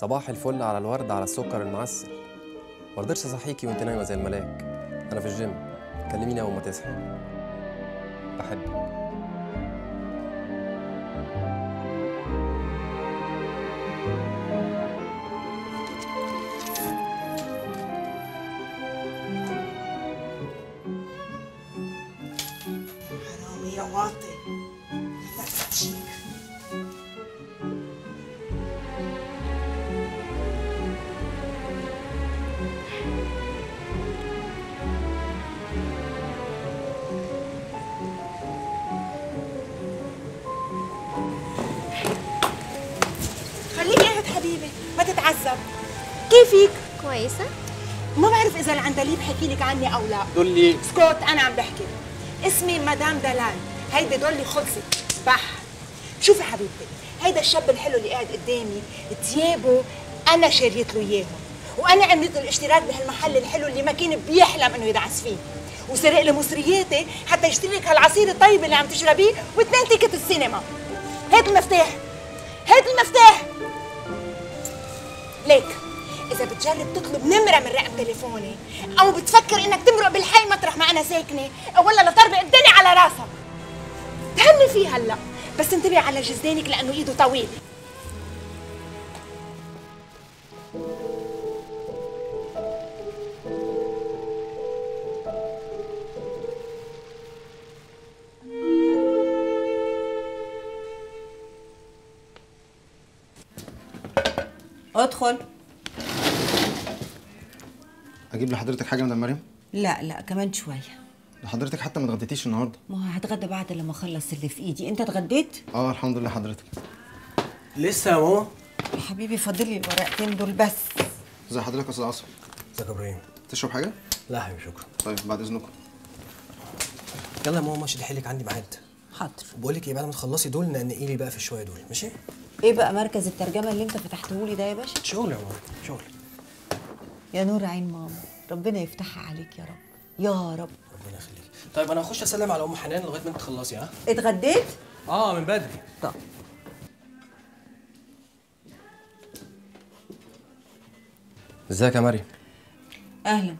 صباح الفل على الورد على السكر المعسل. ما رضيتش أصحيكي وانت نايمة زي الملاك. أنا في الجيم. كلميني أول ما تصحي. بحبك. يا واطي تتعذب كيفك؟ كويسة. ما بعرف إذا العندليب حكي لك عني أو لا. دولي سكوت أنا عم بحكي. اسمي مدام دلال. هيدي دولي خلصت. بح. شوفي حبيبتي هيدا الشاب الحلو اللي قاعد قدامي تيابه أنا شريت له إياهم. وأنا عملت له الاشتراك بهالمحل الحلو اللي ما كان بيحلم إنه يدعس فيه. وسرق لي مصرياتي حتى يشتري لك هالعصير الطيب اللي عم تشربيه واثنين ticket السينما. هات المفتاح. هات المفتاح. بتجرب تطلب نمرة من رقم تليفوني أو بتفكر إنك تمرق بالحي مطرح ما أنا ساكنة ولا لطربق الدنيا على راسك. تهني فيه هلأ بس انتبه على جزدانك لأنه إيده طويل أدخل. أجيب لحضرتك حاجة مدام مريم؟ لا لا كمان شوية. ده حضرتك حتى ما اتغديتيش النهارده. ما هو هتغدى بعد لما أخلص اللي في إيدي. أنت اتغديت؟ آه الحمد لله حضرتك. لسه يا ماما يا حبيبي فاضل لي الورقتين دول بس. ازي حضرتك يا أستاذ عاصم. ازيك يا إبراهيم؟ تشرب حاجة؟ لا يا حبيبي شكرا. طيب بعد إذنكم. يلا يا ماما شد حيلك عندي ميعاد حاضر. بقول لك إيه بعد ما تخلصي دول نقنقي لي بقى في الشوية دول ماشي؟ إيه بقى مركز الترجمة اللي أنت فتحته لي ده يا باشا؟ شغل يا ماما شغل. يا نور عين ماما ربنا يفتحها عليك يا رب. يا رب. ربنا يخليك. طيب أنا هخش أسلم على أم حنان لغاية ما أنت تخلصي ها؟ اتغديت؟ آه من بدري. طب. إزيك يا مريم؟ أهلا.